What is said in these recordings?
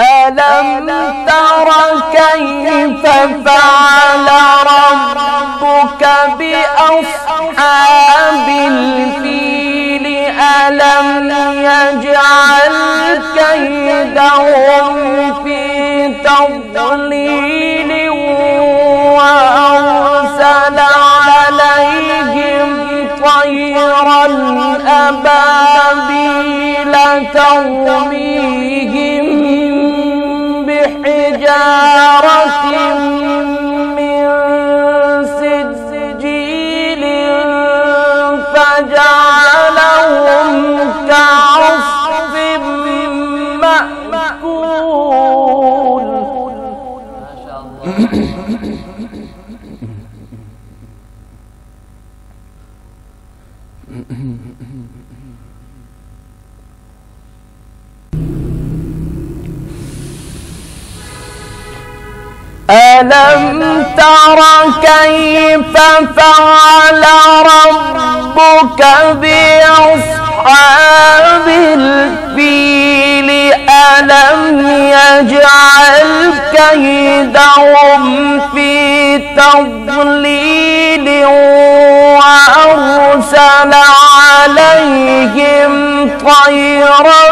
ألم تر كيف فعل ربك بأصحاب الفيل؟ ألم يجعل كيدهم في تضليل وأرسل عليهم طيرا أبابيل ترميهم بحجارة من سجيل فجعلهم كعصف مأكول ما ألم تر كيف فعل ربك بأصحاب الفيل ألم يجعل كيدهم في تضليل وأرسل عليهم طيرا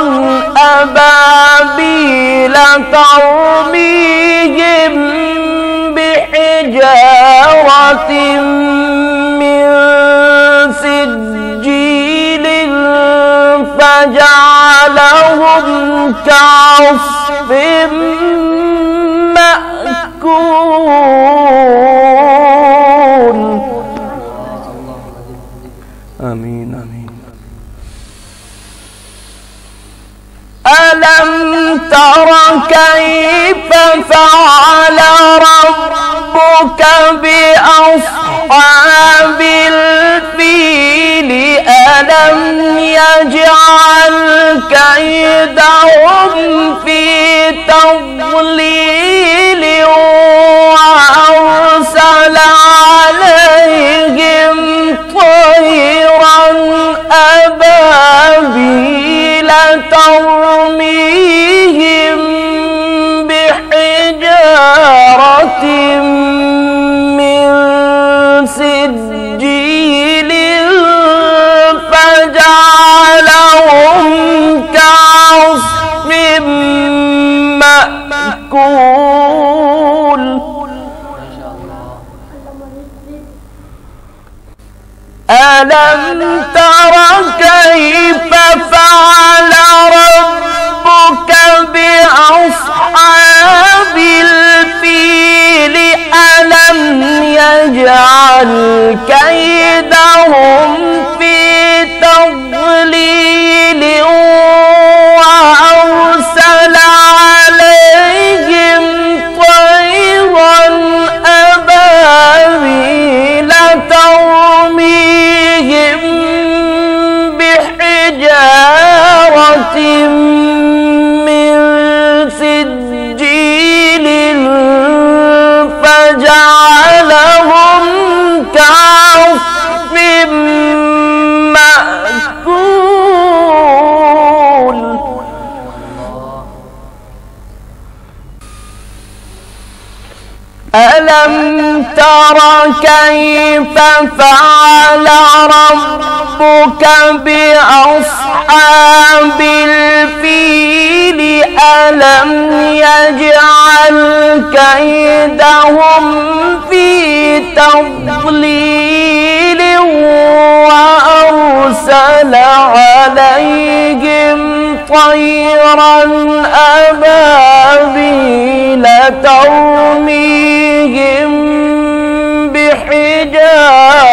أبابيل ترميهم بحجارة من سجيل فجعلهم كعصف مأكول. آمين آمين. ألم تر كيف فعل ألم يجعل كيدهم في تضليل وأرسل عليهم طيرا أبابيل ترميهم بحجارة من سجيل الله ألم تر كيف فعل ربك بأصحاب الفيل؟ ألم يجعل كيدهم في تضليل؟ ألم تر كيف فعل ربك بأصحاب الفيل؟ ألم يجعل كيدهم في تضليل وأرسل عليهم طيرا أبابيل؟ ترميهم بحجارة